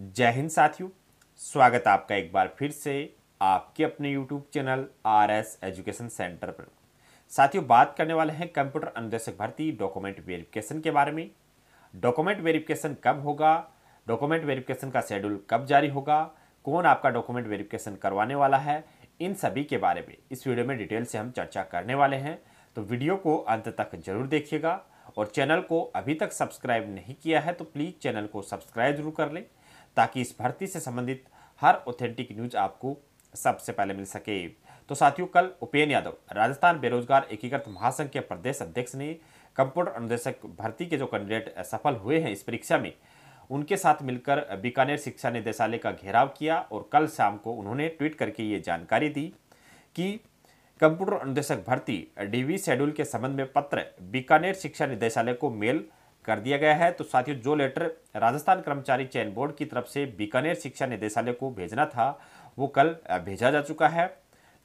जय हिंद साथियों, स्वागत आपका एक बार फिर से आपके अपने YouTube channel R S education centre पर। साथियों, बात करने वाले हैं कंप्यूटर अनुदेशक भर्ती डॉक्यूमेंट वेरिफिकेशन के बारे में। डॉक्यूमेंट वेरिफिकेशन कब होगा? डॉक्यूमेंट वेरिफिकेशन का शेड्यूल कब जारी होगा? कौन आपका डॉक्यूमेंट वेरिफिकेशन करवाने वाला है? इन सभी के बारे में इस वीडियो में डिटेल से हम चर्चा करने वाले हैं। तो वीडियो को अंत तक ज़रूर देखिएगा और चैनल को अभी तक सब्सक्राइब नहीं किया है तो प्लीज़ चैनल को सब्सक्राइब ज़रूर कर लें। ताकि इस भर्ती से संबंधित हर ऑथेंटिक न्यूज़ आपको सबसे पहले मिल सके। तो साथियों, कल उपेन यादव, राजस्थान बेरोजगार एकीकृत महासंघ के प्रदेश अध्यक्ष ने कंप्यूटर अनुदेशक भर्ती के जो कैंडिडेट सफल हुए हैं इस परीक्षा में, उनके साथ मिलकर बीकानेर शिक्षा निदेशालय का घेराव किया और कल शाम को उन्होंने ट्वीट करके ये जानकारी दी कि कंप्यूटर अनुदेशक भर्ती डीवी शेड्यूल के संबंध में पत्र बीकानेर शिक्षा निदेशालय को मेल कर दिया गया है। तो साथियों, जो लेटर राजस्थान कर्मचारी चयन बोर्ड की तरफ़ से बीकानेर शिक्षा निदेशालय को भेजना था, वो कल भेजा जा चुका है।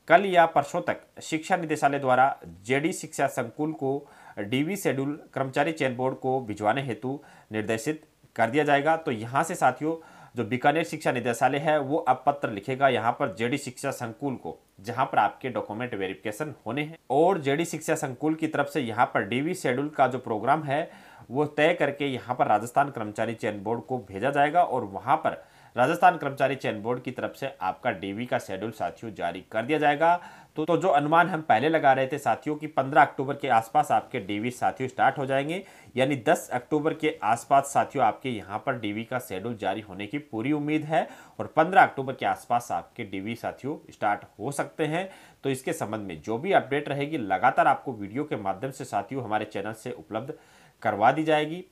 कल या परसों तक शिक्षा निदेशालय द्वारा जेडी शिक्षा संकुल को डीवी शेड्यूल कर्मचारी चयन बोर्ड को भिजवाने हेतु निर्देशित कर दिया जाएगा। तो यहाँ से साथियों, जो बीकानेर शिक्षा निदेशालय है, वो अब पत्र लिखेगा यहाँ पर जेडी शिक्षा संकुल को, जहाँ पर आपके डॉक्यूमेंट वेरिफिकेशन होने हैं। और जेडी शिक्षा संकुल की तरफ़ से यहाँ पर डीवी शेड्यूल का जो प्रोग्राम है वो तय करके यहाँ पर राजस्थान कर्मचारी चयन बोर्ड को भेजा जाएगा और वहाँ पर राजस्थान कर्मचारी चयन बोर्ड की तरफ़ से आपका डीवी का शेड्यूल साथियों जारी कर दिया जाएगा। तो तो जो अनुमान हम पहले लगा रहे थे साथियों कि 15 अक्टूबर के आसपास आपके डीवी साथियों स्टार्ट हो जाएँगे, यानी 10 अक्टूबर के आसपास साथियों आपके यहाँ पर डीवी का शेड्यूल जारी होने की पूरी उम्मीद है और 15 अक्टूबर के आसपास आपके डीवी साथियों स्टार्ट हो सकते हैं। तो इसके संबंध में जो भी अपडेट रहेगी, लगातार आपको वीडियो के माध्यम से साथियों हमारे चैनल से उपलब्ध करवा दी जाएगी।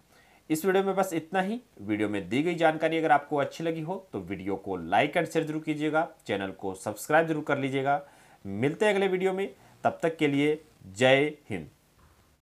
इस वीडियो में बस इतना ही। वीडियो में दी गई जानकारी अगर आपको अच्छी लगी हो तो वीडियो को लाइक एंड शेयर ज़रूर कीजिएगा। चैनल को सब्सक्राइब ज़रूर कर लीजिएगा। मिलते हैं अगले वीडियो में। तब तक के लिए जय हिंद।